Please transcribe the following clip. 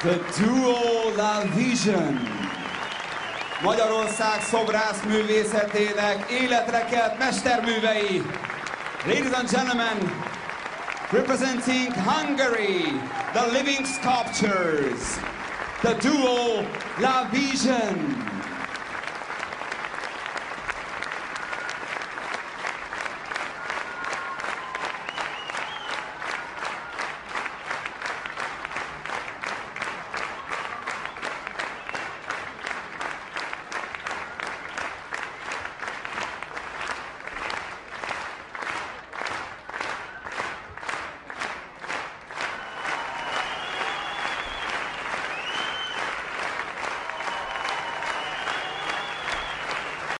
The Duo La Vision. Magyarország szobrászművészetének életre kelt mesterművei. Ladies and gentlemen, representing Hungary, the living sculptures, the duo La Vision.